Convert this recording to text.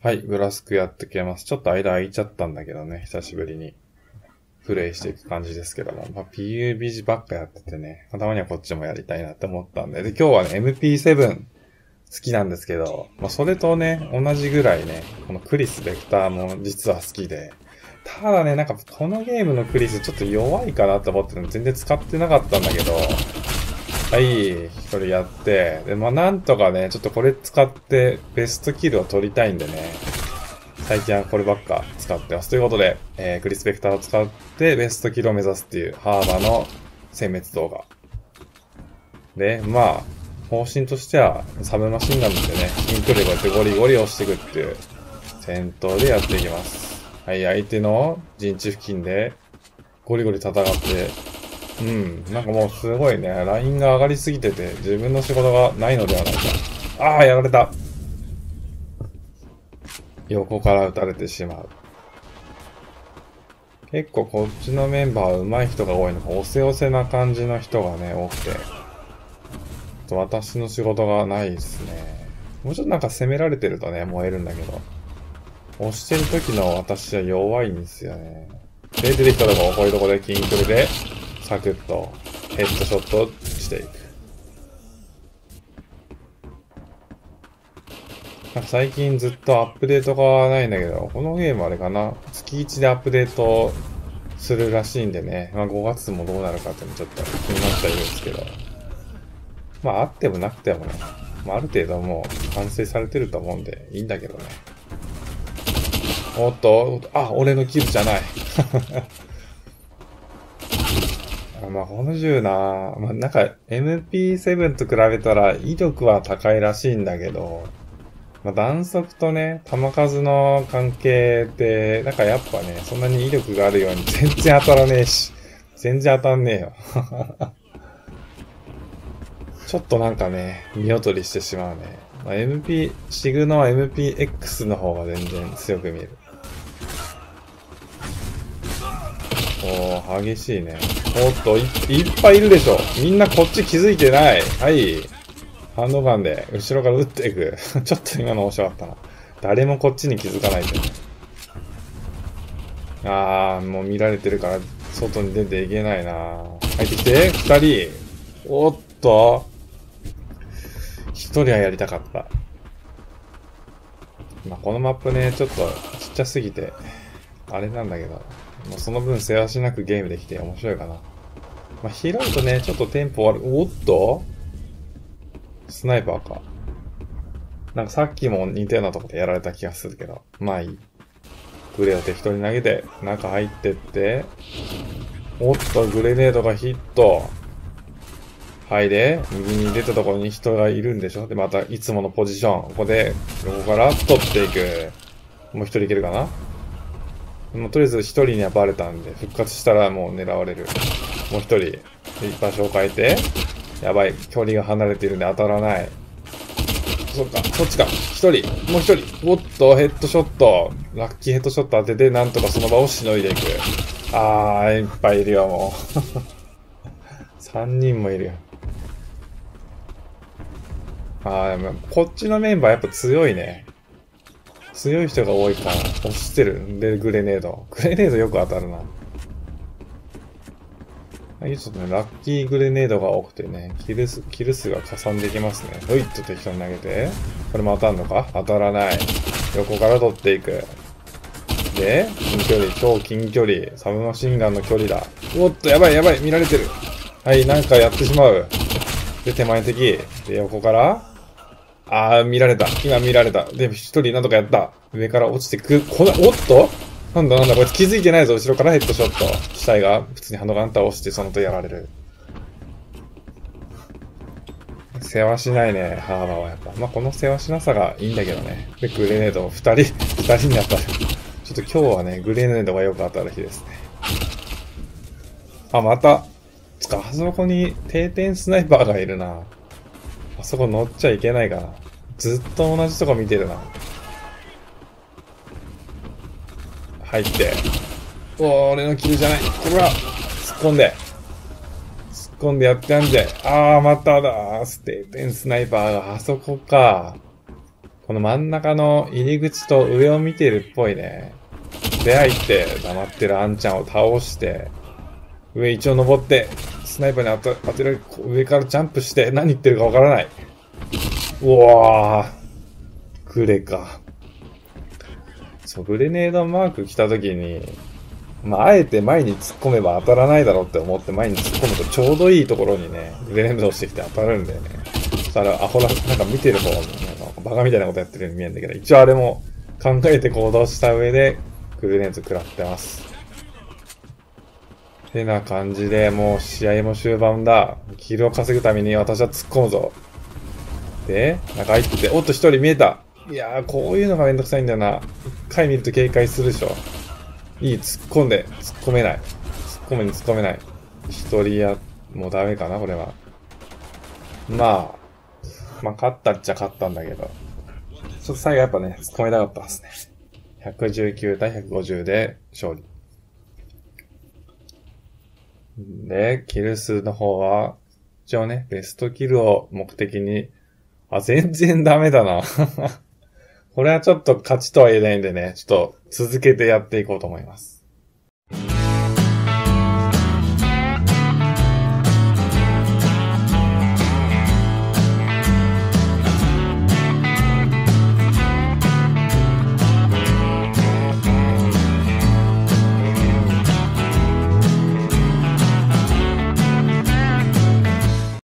はい、ブラスクやってきます。ちょっと間空いちゃったんだけどね、久しぶりに。プレイしていく感じですけども。まあ、PUBG ばっかやっててね、たまにはこっちもやりたいなって思ったんで。で、今日はね、MP7 好きなんですけど、まあ、それとね、同じぐらいね、このクリス・ベクターも実は好きで、ただね、なんかこのゲームのクリスちょっと弱いかなって思って全然使ってなかったんだけど、はい、一人やって、で、まあ、なんとかね、ちょっとこれ使ってベストキルを取りたいんでね、最近はこればっか使ってます。ということで、えー、クリスペクターを使ってベストキルを目指すっていうハーバーの殲滅動画。で、まあ、方針としては、サブマシンガンでね、近距離こうやってゴリゴリ押していくっていう戦闘でやっていきます。はい、相手の陣地付近でゴリゴリ戦って、うん、なんかもうすごいね、ラインが上がりすぎてて、自分の仕事がないのではないか。ああ、やられた。横から撃たれてしまう。結構こっちのメンバー上手い人が多いのか、押せ押せな感じの人がね、多くて。と私の仕事がないですね。もうちょっとなんか攻められてるとね、燃えるんだけど。押してる時の私は弱いんですよね。で、出てきたとこ、こういうとこで近距離で、サクッとヘッドショットしていく。なんか最近ずっとアップデートがないんだけど、このゲームあれかな？月1でアップデートするらしいんでね。まあ5月もどうなるかっていうのちょっと気になってはいるんですけど。まああってもなくてもね。まあある程度もう完成されてると思うんでいいんだけどね。おっと、あ、俺のキルじゃない。まあ、この銃な、まあ、なんか MP7 と比べたら威力は高いらしいんだけど、まあ、弾速とね、弾数の関係で、なんかやっぱね、そんなに威力があるように全然当たらねえし、全然当たんねえよ。ちょっとなんかね、見劣りしてしまうね。まあ、MP、シグの MPX の方が全然強く見える。おー、激しいね。おっとい、いっぱいいるでしょ。みんなこっち気づいてない。はい。ハンドガンで後ろから撃っていく。ちょっと今の面白かったな。誰もこっちに気づかないと。あー、もう見られてるから外に出ていけないな入ってきて、二人。おっと。一人はやりたかった。まあ、このマップね、ちょっとちっちゃすぎて、あれなんだけど。まあ、その分、せわしなくゲームできて面白いかな。まあ、広いとね、ちょっとテンポ悪い。おっと？スナイパーか。なんかさっきも似たようなとこでやられた気がするけど。まあいい。グレーを適当に投げて、中入ってって、おっと、グレネードがヒット。はいで、右に出たところに人がいるんでしょ？で、また、いつものポジション。ここで、横から取っていく。もう一人いけるかな？もうとりあえず一人にはバレたんで、復活したらもう狙われる。もう一人、場所を変えて、やばい、距離が離れてるんで当たらない。そっか、そっちか。一人、もう一人。おっと、ヘッドショット。ラッキーヘッドショット当てて、なんとかその場をしのいでいく。あー、いっぱいいるよ、もう。三人もいるよ。あー、こっちのメンバーやっぱ強いね。強い人が多いから、押してる。で、グレネード。グレネードよく当たるな。はい、ちょっとね、ラッキーグレネードが多くてね、キル数、キル数が加算できますね。ほいっと適当に投げて。これも当たんのか？当たらない。横から取っていく。で、近距離、超近距離、サブマシンガンの距離だ。おっと、やばいやばい、見られてる。はい、なんかやってしまう。で、手前的。で、横からあー、見られた。今見られた。でも、一人なんとかやった。上から落ちてく。こな、おっと？なんだなんだ、こいつ気づいてないぞ、後ろからヘッドショット。死体が普通にハンドガンターを押して、そのとやられる。世話しないね、ハーバーはやっぱ。まあ、この世話しなさがいいんだけどね。で、グレネード二人、二人に当た。ちょっと今日はね、グレネードがよく当たる日ですね。あ、また。つか、あそこに定点スナイパーがいるな。あそこ乗っちゃいけないかな。ずっと同じとこ見てるな。入って。おー、俺のキルじゃない。これは、突っ込んで。突っ込んでやってやんで。あー、まただー。ステーテンスナイパーがあそこか。この真ん中の入り口と上を見てるっぽいね。出会いって黙ってるあんちゃんを倒して、上一応登って、スナイパーに当てる、上からジャンプして、何言ってるかわからない。うわー。グレか。そう、グレネードマーク来た時に、まあ、あえて前に突っ込めば当たらないだろうって思って前に突っ込むとちょうどいいところにね、グレネードしてきて当たるんだよね。そしたらアホな、なんか見てる方も、なんかバカみたいなことやってるように見えるんだけど、一応あれも考えて行動した上で、グレネード食らってます。てな感じで、もう試合も終盤だ。キルを稼ぐために私は突っ込むぞ。で、中入ってて、おっと一人見えた。いやー、こういうのがめんどくさいんだよな。一回見ると警戒するでしょ。いい、突っ込んで、突っ込めない。突っ込めに突っ込めない。一人や、もうダメかな、これは。まあ、まあ、勝ったっちゃ勝ったんだけど。ちょっと最後やっぱね、突っ込めたかったですね。119対150で勝利。で、キル数の方は、一応ね、ベストキルを目的に、あ、全然ダメだな。これはちょっと勝ちとは言えないんでね、ちょっと続けてやっていこうと思います。